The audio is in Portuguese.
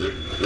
Mm-hmm.